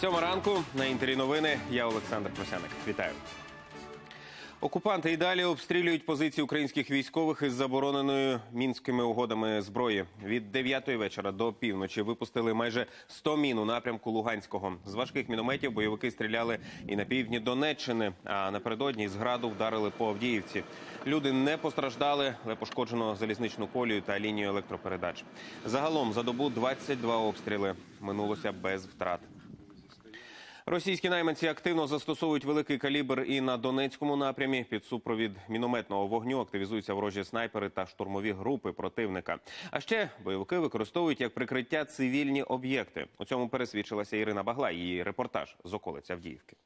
Сьома ранку на інтері новини. Я Олександр Просяник. Вітаю. Окупанти і далі обстрілюють позиції українських військових із забороненою мінськими угодами зброї. Від 9 вечора до півночі випустили майже 100 мін у напрямку Луганського. З важких мінометів бойовики стріляли і на півдні Донеччини. А напередодні з граду вдарили по Авдіївці. Люди не постраждали, але пошкоджено залізничну колію та лінію електропередач. Загалом за добу 22 обстріли. Минулося без втрат. Російські найманці активно застосовують великий калібр і на Донецькому напрямі. Під супровід мінометного вогню активізуються ворожі снайпери та штурмові групи противника. А ще бойовики використовують як прикриття цивільні об'єкти. У цьому пересвідчилася Ірина Багла. Її репортаж з околиць Авдіївки.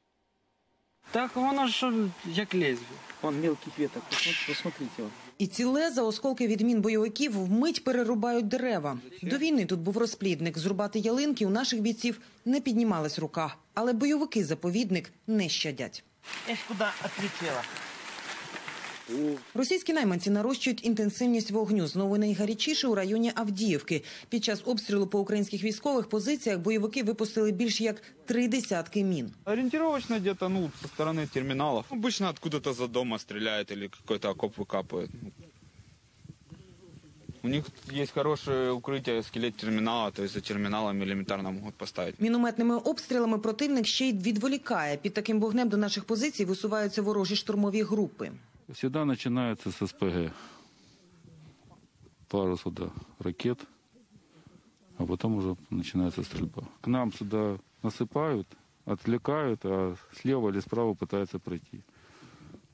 Так воно ж як лезвие. Вон мелких веток, посмотрите. І ці леза, осколки від мін бойовиків, вмить перерубають дерева. До війни тут був розплідник. Зрубати ялинки у наших бійців не піднімалась рука. Але бойовики заповідник не щадять. Эх, куди отлетела. Російські найманці нарощують інтенсивність вогню. Знову найгарячіше у районі Авдіївки. Під час обстрілу по українських військових позиціях бойовики випустили більш як три десятки мін. Ориентировочно где-то, ну, со стороны терминалов. Обычно откуда-то за дома стреляет или какой-то окоп выкапывает. У них есть хорошее укрытие, скелет терминала, то есть за терминалом элементарно могут поставить. Мінометними обстрілами противник ще й відволікає. Під таким вогнем до наших позицій висуваються ворожі штурмові групи. Всегда начинается с СПГ. Пару сюда ракет, а потом уже начинается стрельба. К нам сюда насыпают, отвлекают, а слева или справа пытаются пройти.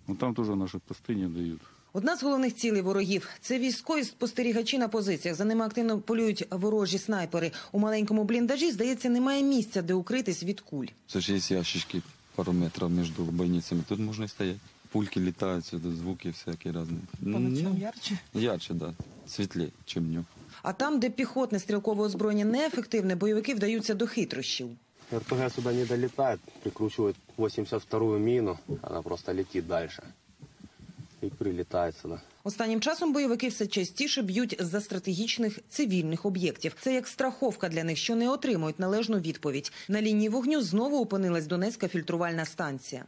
Но там тоже наши посты не дают. Одна з головних цілей ворогів це військові спостерігачі на позиціях. За ними активно полюють ворожі снайпери. У маленькому бліндажі, здається, немає місця, де укритись від куль. Це ж є ящички пару метров между бойницами. Тут можно и стоять. Пульки летают сюда, звуки всякие разные. Ну, ярче? ярче, да. Светлее, чем днем. А там, де піхотне стрілкове озброєння неефективне, бойовики вдаються до хитрощів. РПГ сюда не долетает, прикручивает 82-ю мину, она просто летит дальше и прилетает сюда. Останнім часом бойовики все частіше б'ють з-за стратегічних цивільних об'єктів. Це як страховка для них, що не отримують належну відповідь. На лінії вогню знову опинилась Донецька фільтрувальна станція.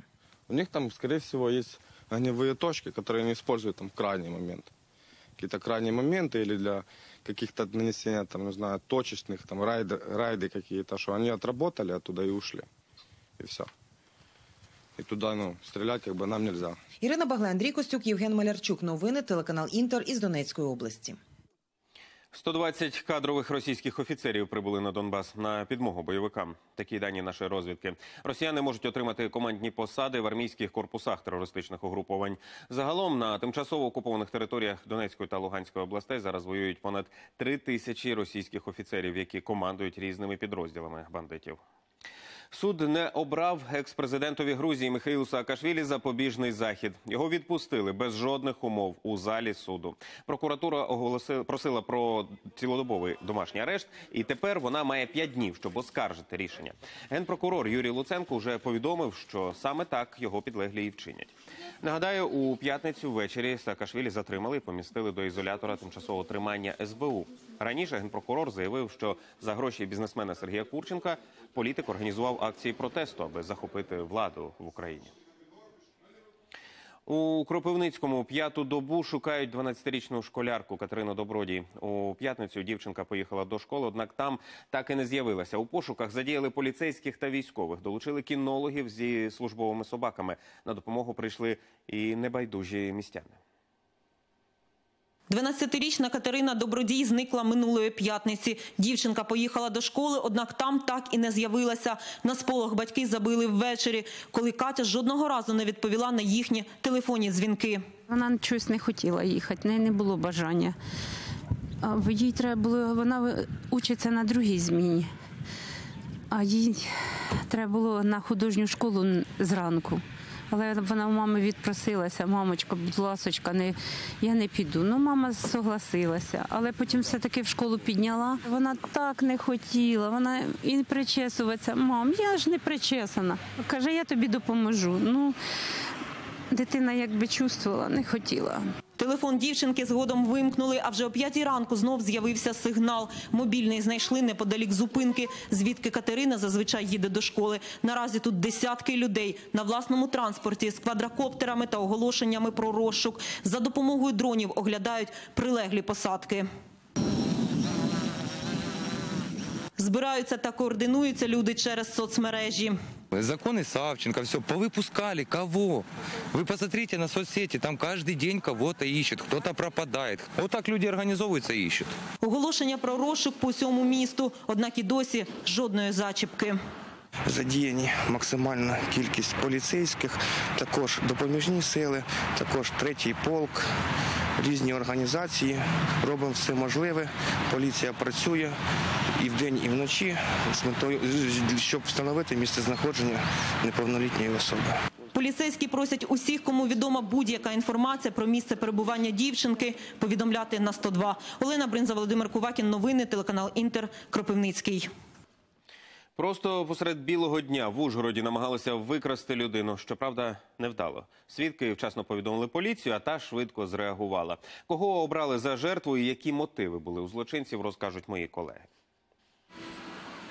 У них там, скорее всего, есть огневые точки, которые они используют там в крайний момент. Какие-то крайние моменты или для каких-то нанесения, там, не знаю, точечных, там, райды, райды какие-то, что они отработали оттуда и ушли. И все. И туда, ну, стрелять как бы нам нельзя. Ірина Багле, Андрій Костюк, Євген Малярчук. Новини телеканал Інтер із Донецької області. 120 кадрових російських офіцерів прибули на Донбас на підмогу бойовикам. Такі дані нашої розвідки. Росіяни можуть отримати командні посади в армійських корпусах терористичних угруповань. Загалом на тимчасово окупованих територіях Донецької та Луганської областей зараз воюють понад три тисячі російських офіцерів, які командують різними підрозділами бандитів. Суд не обрав екс-президентові Грузії Михаїлу Саакашвілі запобіжний захід. Його відпустили без жодних умов у залі суду. Прокуратура оголосила просила про цілодобовий домашній арешт, і тепер вона має п'ять днів, щоб оскаржити рішення. Генпрокурор Юрій Луценко вже повідомив, що саме так його підлеглі і вчинять. Нагадаю, у п'ятницю ввечері Саакашвілі затримали і помістили до ізолятора тимчасового тримання СБУ. Раніше генпрокурор заявив, що за гроші бізнесмена Сергія Курченка політик організував акції протесту, аби захопити владу в Україні. У Кропивницькому п'яту добу шукають 12-річну школярку Катерину Добродій. У п'ятницю дівчинка поїхала до школи, однак там так і не з'явилася. У пошуках задіяли поліцейських та військових, долучили кінологів зі службовими собаками. На допомогу прийшли і небайдужі містяни. 12-річна Катерина Добродій зникла минулої п'ятниці. Дівчинка поїхала до школи, однак там так і не з'явилася. На сполох батьки забили ввечері, коли Катя жодного разу не відповіла на їхні телефонні дзвінки. Вона чогось не хотіла їхати, в неї не було бажання. Їй треба було, вона учиться на другій зміні, а їй треба було на художню школу зранку. Але вона у мами відпросилася, мамочка, будь ласочка, не, я не піду. Ну, мама согласилася, але потім все-таки в школу підняла. Вона так не хотіла, вона і причесуватися. Мам, я ж не причесана. Каже, я тобі допоможу. Ну, дитина якби чувствувала, не хотіла. Телефон дівчинки згодом вимкнули, а вже о п'ятій ранку знов з'явився сигнал. Мобільний знайшли неподалік зупинки, звідки Катерина зазвичай їде до школи. Наразі тут десятки людей на власному транспорті з квадрокоптерами та оголошеннями про розшук. За допомогою дронів оглядають прилеглі посадки. Збираються та координуються люди через соцмережі. Законы Савченко, все, повыпускали кого? Вы посмотрите на соцсети, там каждый день кого-то ищут, кто-то пропадает. Вот так люди организовываются и ищут. Оголошення про розшук по всьому місту, однак і досі жодної зачіпки. задіяні максимальна кількість поліцейських, також допоміжні сили, також третій полк, різні організації. Робимо все можливе. Поліція працює і вдень, і вночі з метою, щоб встановити місце знаходження неповнолітньої особи. Поліцейські просять усіх, кому відома будь-яка інформація про місце перебування дівчинки, повідомляти на 102. Олена Бринза, Володимир Кувакін. Новини, телеканал Інтер, Кропивницький. Просто посеред білого дня в Ужгороді намагалися викрасти людину. Щоправда, невдало. Свідки вчасно повідомили поліцію, а та швидко зреагувала. Кого обрали за жертву і які мотиви були у злочинців, розкажуть мої колеги.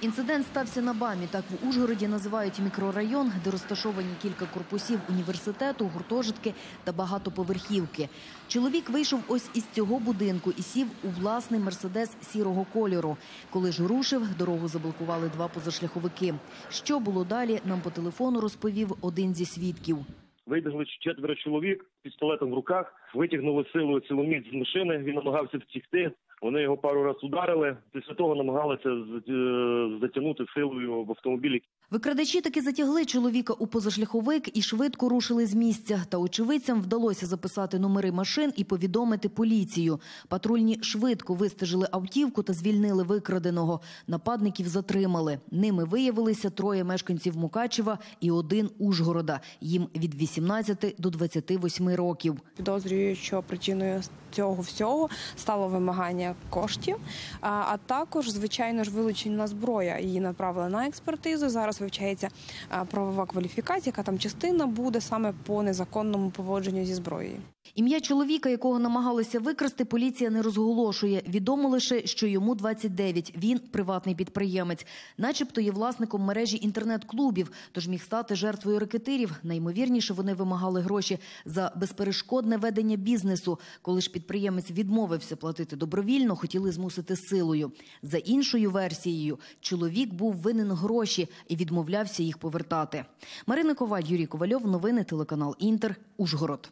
Інцидент стався на БАМі. Так в Ужгороді називають мікрорайон, де розташовані кілька корпусів університету, гуртожитки та багатоповерхівки. Чоловік вийшов ось із цього будинку і сів у власний мерседес сірого кольору. Коли ж рушив, дорогу заблокували два позашляховики. Що було далі, нам по телефону розповів один зі свідків. Вибігли четверо чоловік з пістолетом в руках, витягнули силою ціломіць з машини. Він намагався втікти. Вони його пару разів ударили. Після того намагалися е, затягнути силою в автомобілі. Викрадачі таки затягли чоловіка у позашляховик і швидко рушили з місця. Та очевидцям вдалося записати номери машин і повідомити поліцію. Патрульні швидко вистежили автівку та звільнили викраденого. Нападників затримали. Ними виявилися троє мешканців Мукачева і один Ужгорода. Їм від 18 до 28 років. Підозрюю, що причиною цього всього стало вимагання коштів, а, також, звичайно ж, вилучена зброя. Її направили на експертизу. Зараз вивчається правова кваліфікація, яка там частина буде саме по незаконному поводженню зі зброєю. Ім'я чоловіка, якого намагалися викрасти, поліція не розголошує. Відомо лише, що йому 29. Він приватний підприємець, начебто є власником мережі інтернет-клубів, тож міг стати жертвою рекетирів. Найімовірніше вони вимагали гроші за безперешкодне ведення бізнесу. Коли ж підприємець відмовився платити добровільно, хотіли змусити силою. За іншою версією, чоловік був винен гроші і відмовлявся їх повертати. Марина Коваль, Юрій Ковальов. Новини телеканал Інтер. Ужгород.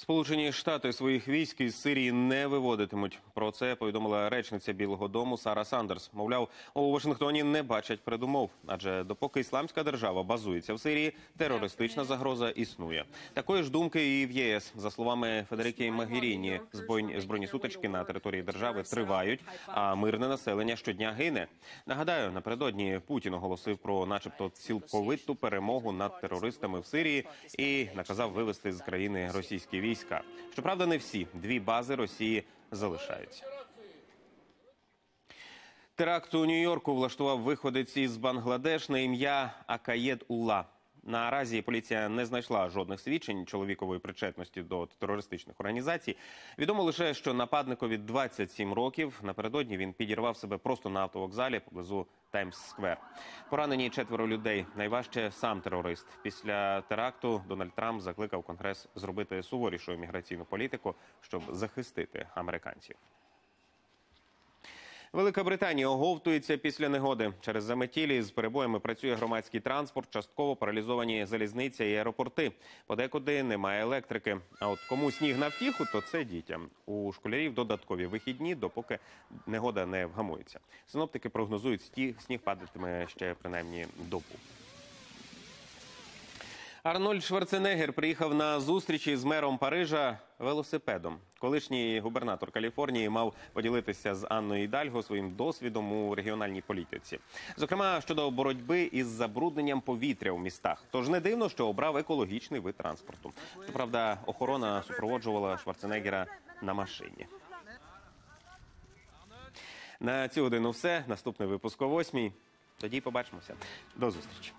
Сполучені Штати своїх військ із Сирії не виводитимуть. Про це повідомила речниця Білого Дому Сара Сандерс. Мовляв, у Вашингтоні не бачать передумов, адже допоки ісламська держава базується в Сирії, терористична загроза існує. Такої ж думки і в ЄС. За словами Федерики Магіріні, збройні, сутички на території держави тривають, а мирне населення щодня гине. Нагадаю, напередодні Путін оголосив про, начебто, цілковиту перемогу над терористами в Сирії і наказав вивести з країни російські війська. Щоправда, не всі дві бази Росії залишаються. Теракт у Нью-Йорку влаштував виходець із Бангладеш на ім'я Акаєд Ула. Наразі поліція не знайшла жодних свідчень чоловікової причетності до терористичних організацій. Відомо лише, що нападникові 27 років. Напередодні він підірвав себе просто на автовокзалі поблизу Таймс-сквер. Поранені четверо людей. Найважче сам терорист. Після теракту Дональд Трамп закликав Конгрес зробити суворішу міграційну політику, щоб захистити американців. Велика Британія оговтується після негоди. Через заметілі з перебоями працює громадський транспорт, частково паралізовані залізниця і аеропорти. Подекуди немає електрики. А от кому сніг на втіху, то це дітям. У школярів додаткові вихідні, допоки негода не вгамується. Синоптики прогнозують, сніг падатиме ще принаймні добу. Арнольд Шварценеггер приїхав на зустрічі з мером Парижа велосипедом. Колишній губернатор Каліфорнії мав поділитися з Анною Ідальго своїм досвідом у регіональній політиці, зокрема щодо боротьби із забрудненням повітря в містах. Тож не дивно, що обрав екологічний вид транспорту. Щоправда, охорона супроводжувала Шварценеггера на машині. На цю годину все. Наступний випуск о восьмій. Тоді побачимося. До зустрічі.